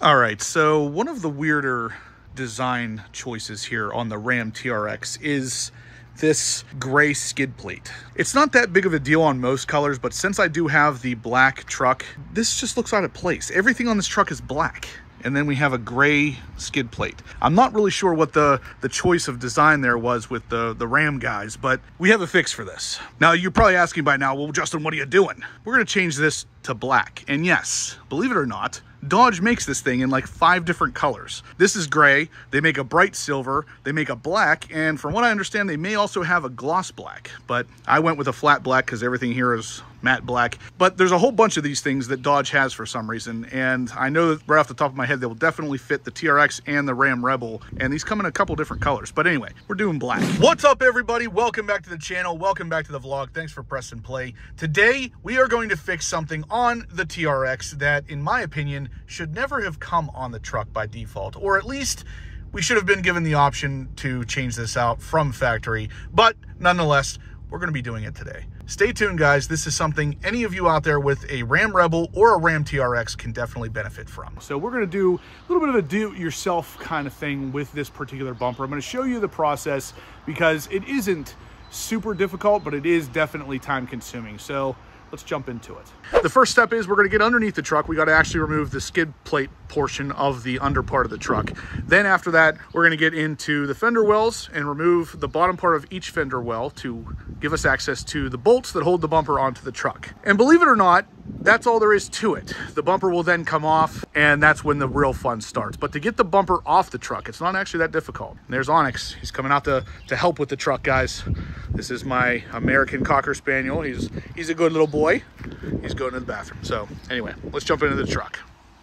All right, so one of the weirder design choices here on the Ram TRX is this gray skid plate. It's not that big of a deal on most colors, but since I do have the black truck, this just looks out of place. Everything on this truck is black and then we have a gray skid plate. I'm not really sure what the, the choice of design there was with the, the Ram guys, but we have a fix for this. Now, you're probably asking by now, well, Justin, what are you doing? We're gonna change this to black. And yes, believe it or not, Dodge makes this thing in like five different colors. This is gray, they make a bright silver, they make a black, and from what I understand, they may also have a gloss black, but I went with a flat black because everything here is matte black. But there's a whole bunch of these things that Dodge has for some reason, and I know that right off the top of my head, they will definitely fit the TRX and the Ram Rebel, and these come in a couple different colors. But anyway, we're doing black. What's up, everybody? Welcome back to the channel. Welcome back to the vlog. Thanks for pressing play. Today, we are going to fix something on the TRX that, in my opinion, should never have come on the truck by default, or at least we should have been given the option to change this out from factory. But nonetheless, we're going to be doing it today. Stay tuned, guys. This is something any of you out there with a Ram Rebel or a Ram TRX can definitely benefit from. So we're going to do a little bit of a do-it-yourself kind of thing with this particular bumper. I'm going to show you the process because it isn't super difficult, but it is definitely time consuming. So let's jump into it. The first step is we're gonna get underneath the truck. We gotta actually remove the skid plate portion of the under part of the truck. Then after that, we're gonna get into the fender wells and remove the bottom part of each fender well to give us access to the bolts that hold the bumper onto the truck. And believe it or not, that's all there is to it. The bumper will then come off and that's when the real fun starts. But to get the bumper off the truck, it's not actually that difficult. And there's Onyx. He's coming out to, to help with the truck, guys. This is my American Cocker Spaniel. He's, he's a good little boy. He's going to the bathroom. So anyway, let's jump into the truck.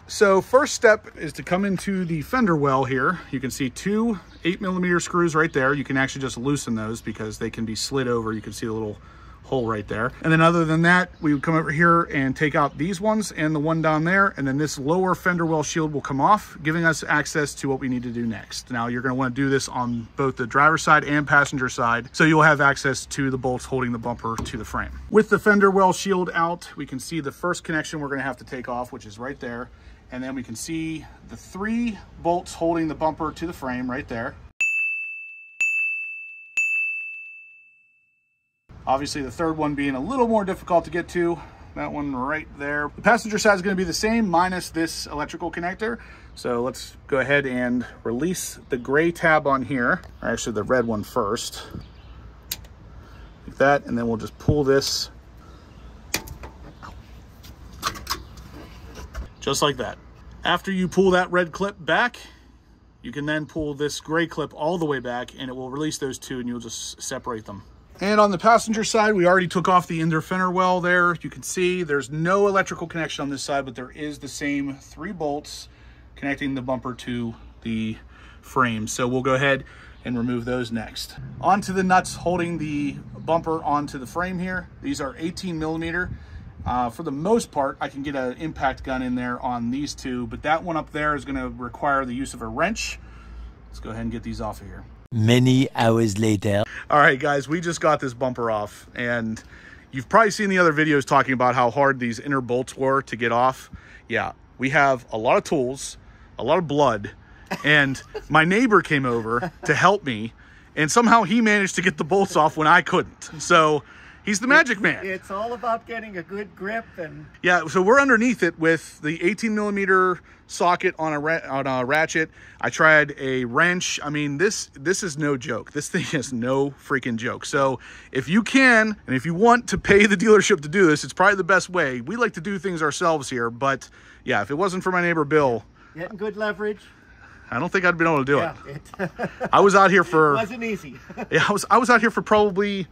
So first step is to come into the fender well here. You can see two eight millimeter screws right there. You can actually just loosen those because they can be slid over. You can see the little hole right there. And then other than that, we would come over here and take out these ones and the one down there. And then this lower fender well shield will come off, giving us access to what we need to do next. Now you're gonna wanna do this on both the driver's side and passenger side. So you'll have access to the bolts holding the bumper to the frame. With the fender well shield out, we can see the first connection we're gonna have to take off, which is right there. And then we can see the three bolts holding the bumper to the frame right there. Obviously the third one being a little more difficult to get to, that one right there. The passenger side is gonna be the same minus this electrical connector. So let's go ahead and release the gray tab on here, or actually the red one first. Like that, and then we'll just pull this just like that. After you pull that red clip back, you can then pull this gray clip all the way back and it will release those two and you'll just separate them. And on the passenger side, we already took off the inner fender well there. You can see there's no electrical connection on this side, but there is the same three bolts connecting the bumper to the frame. So we'll go ahead and remove those next. Onto the nuts holding the bumper onto the frame here. These are 18 millimeter. Uh, for the most part, I can get an impact gun in there on these two, but that one up there is gonna require the use of a wrench. Let's go ahead and get these off of here many hours later. All right, guys, we just got this bumper off and you've probably seen the other videos talking about how hard these inner bolts were to get off. Yeah, we have a lot of tools, a lot of blood, and my neighbor came over to help me and somehow he managed to get the bolts off when I couldn't. So He's the magic man. It's all about getting a good grip and. Yeah, so we're underneath it with the 18 millimeter socket on a on a ratchet. I tried a wrench. I mean, this this is no joke. This thing is no freaking joke. So if you can and if you want to pay the dealership to do this, it's probably the best way. We like to do things ourselves here, but yeah, if it wasn't for my neighbor Bill, getting good leverage. I don't think I'd been able to do yeah, it. it I was out here for. It wasn't easy. yeah, I was I was out here for probably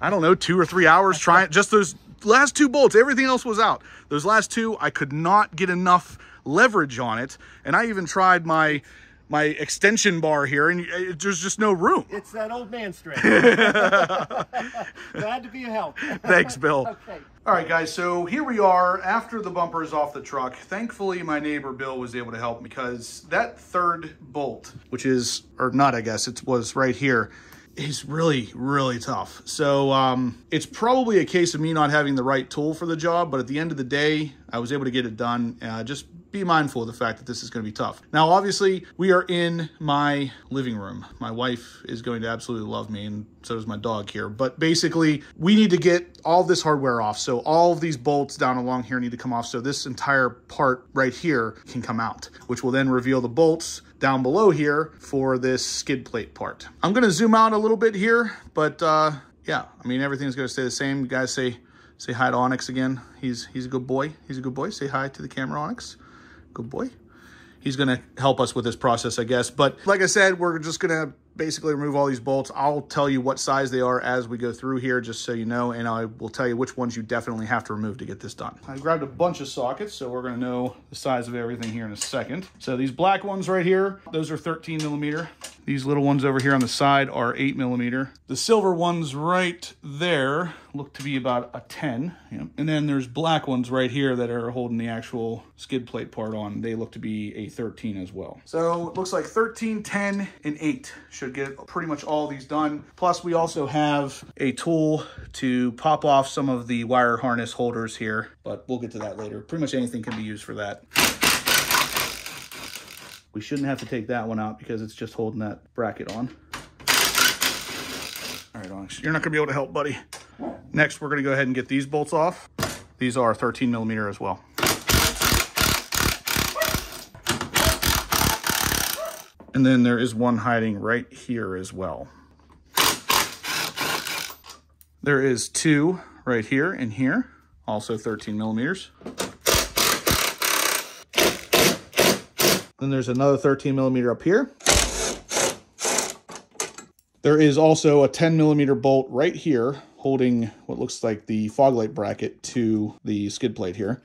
I don't know, two or three hours trying just those last two bolts. Everything else was out. Those last two, I could not get enough leverage on it. And I even tried my my extension bar here and uh, it, there's just no room. It's that old man strength. Glad to be a help. Thanks, Bill. okay. All right, guys, so here we are after the bumper is off the truck. Thankfully, my neighbor Bill was able to help because that third bolt, which is, or not, I guess, it was right here, is really, really tough. So um, it's probably a case of me not having the right tool for the job, but at the end of the day, I was able to get it done. Uh, just be mindful of the fact that this is going to be tough. Now, obviously, we are in my living room. My wife is going to absolutely love me, and so does my dog here. But basically, we need to get all this hardware off. So all of these bolts down along here need to come off. So this entire part right here can come out, which will then reveal the bolts down below here for this skid plate part. I'm to zoom out a little bit here, but uh, yeah, I mean, everything's to stay the same. You guys say say hi to Onyx again. He's he's a good boy. He's a good boy. Say hi to the camera, Onyx. Good boy. He's to help us with this process, I guess. But like I said, we're just to basically remove all these bolts. I'll tell you what size they are as we go through here, just so you know, and I will tell you which ones you definitely have to remove to get this done. I grabbed a bunch of sockets, so we're gonna know the size of everything here in a second. So these black ones right here, those are 13 millimeter. These little ones over here on the side are eight millimeter. The silver ones right there look to be about a 10. Yep. And then there's black ones right here that are holding the actual skid plate part on. They look to be a 13 as well. So it looks like 13, 10, and 8 should get pretty much all these done. Plus we also have a tool to pop off some of the wire harness holders here, but we'll get to that later. Pretty much anything can be used for that. We shouldn't have to take that one out because it's just holding that bracket on. All right, Onyx, you're not gonna be able to help, buddy. Next, we're gonna go ahead and get these bolts off. These are 13 millimeter as well. And then there is one hiding right here as well. There is two right here and here, also 13 millimeters. Then there's another 13 millimeter up here. There is also a 10 millimeter bolt right here holding what looks like the fog light bracket to the skid plate here.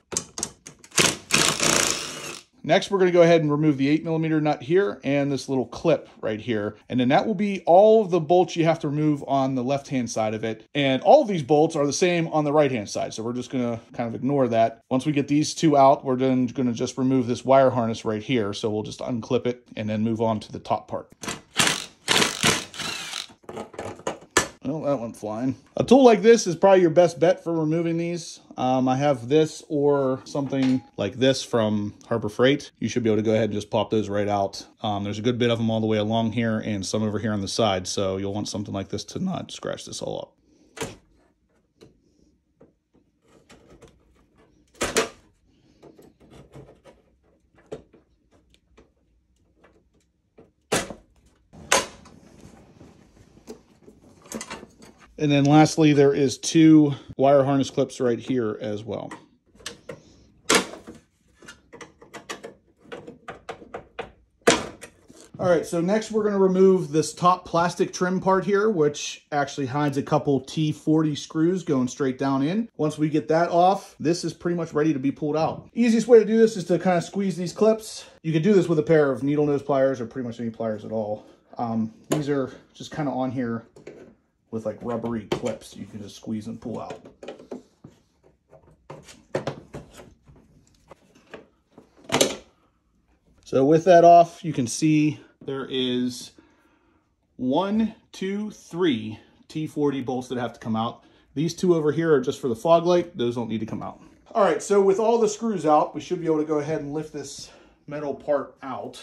Next, we're going to go ahead and remove the 8 millimeter nut here and this little clip right here. And then that will be all of the bolts you have to remove on the left-hand side of it. And all of these bolts are the same on the right-hand side. So we're just going to kind of ignore that. Once we get these two out, we're then going to just remove this wire harness right here. So we'll just unclip it and then move on to the top part. Well, that went flying. A tool like this is probably your best bet for removing these. Um, I have this or something like this from Harbor Freight. You should be able to go ahead and just pop those right out. Um, there's a good bit of them all the way along here and some over here on the side. So you'll want something like this to not scratch this all up. And then lastly, there is two wire harness clips right here as well. All right, so next we're gonna remove this top plastic trim part here, which actually hides a couple T40 screws going straight down in. Once we get that off, this is pretty much ready to be pulled out. Easiest way to do this is to kind of squeeze these clips. You can do this with a pair of needle nose pliers or pretty much any pliers at all. Um, these are just kind of on here with like rubbery clips you can just squeeze and pull out. So with that off, you can see there is one, two, three T40 bolts that have to come out. These two over here are just for the fog light. Those don't need to come out. All right, so with all the screws out, we should be able to go ahead and lift this metal part out.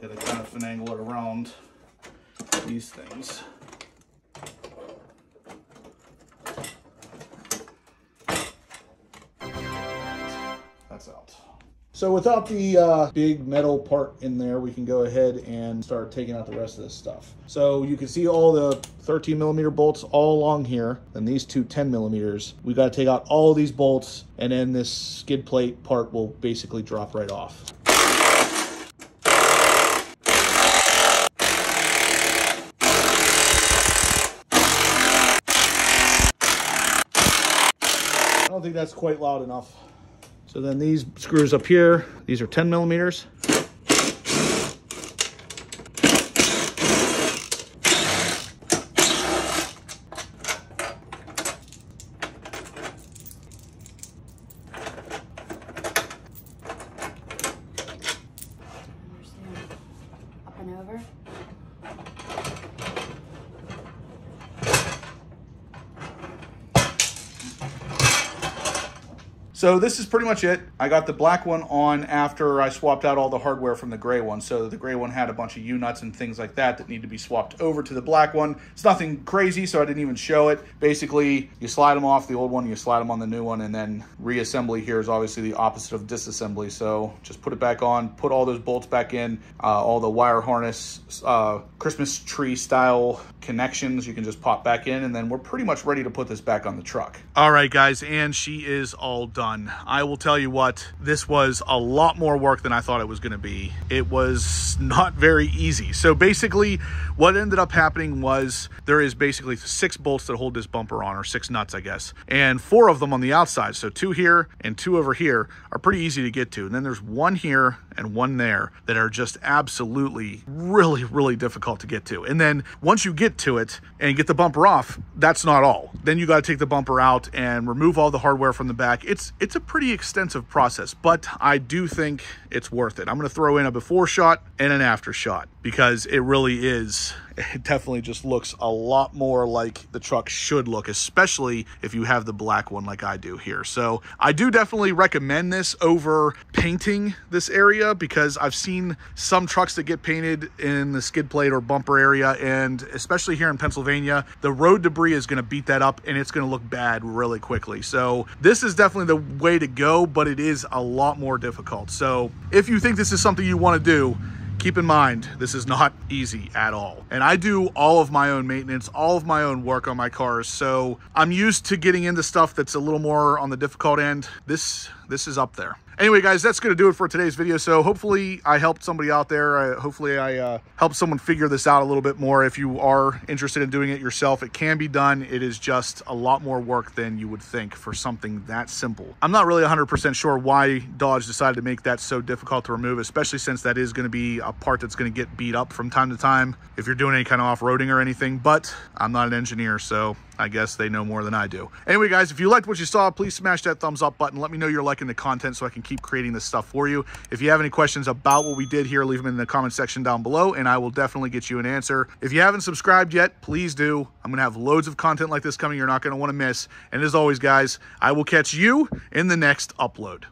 Gotta kind of finagle it around these things. That's out. So without the uh, big metal part in there, we can go ahead and start taking out the rest of this stuff. So you can see all the 13 millimeter bolts all along here, and these two 10 millimeters. We got to take out all these bolts, and then this skid plate part will basically drop right off. Don't think that's quite loud enough. So then these screws up here, these are 10 millimeters. Up and over. So this is pretty much it. I got the black one on after I swapped out all the hardware from the gray one. So the gray one had a bunch of U-nuts and things like that that need to be swapped over to the black one. It's nothing crazy, so I didn't even show it. Basically, you slide them off the old one, you slide them on the new one, and then reassembly here is obviously the opposite of disassembly. So just put it back on, put all those bolts back in, uh, all the wire harness, uh, Christmas tree style connections you can just pop back in, and then we're pretty much ready to put this back on the truck. All right, guys, and she is all done. I will tell you what, this was a lot more work than I thought it was going to be. It was not very easy. So basically, what ended up happening was there is basically six bolts that hold this bumper on, or six nuts, I guess, and four of them on the outside. So two here and two over here are pretty easy to get to. And then there's one here and one there that are just absolutely really, really difficult to get to. And then once you get to it and get the bumper off, that's not all. Then you got to take the bumper out and remove all the hardware from the back. It's it's a pretty extensive process, but I do think it's worth it. I'm going to throw in a before shot and an after shot because it really is it definitely just looks a lot more like the truck should look, especially if you have the black one like I do here. So I do definitely recommend this over painting this area because I've seen some trucks that get painted in the skid plate or bumper area. And especially here in Pennsylvania, the road debris is going to beat that up and it's going to look bad really quickly. So this is definitely the way to go, but it is a lot more difficult. So if you think this is something you want to do, keep in mind, this is not easy at all. And I do all of my own maintenance, all of my own work on my cars. So I'm used to getting into stuff that's a little more on the difficult end. This, this is up there. Anyway, guys, that's going to do it for today's video. So hopefully I helped somebody out there. Hopefully I uh, helped someone figure this out a little bit more. If you are interested in doing it yourself, it can be done. It is just a lot more work than you would think for something that simple. I'm not really 100% sure why Dodge decided to make that so difficult to remove, especially since that is going to be a part that's going to get beat up from time to time if you're doing any kind of off-roading or anything. But I'm not an engineer, so I guess they know more than I do. Anyway, guys, if you liked what you saw, please smash that thumbs up button. Let me know you're liking the content so I can keep creating this stuff for you. If you have any questions about what we did here, leave them in the comment section down below and I will definitely get you an answer. If you haven't subscribed yet, please do. I'm going to have loads of content like this coming you're not going to want to miss. And as always, guys, I will catch you in the next upload.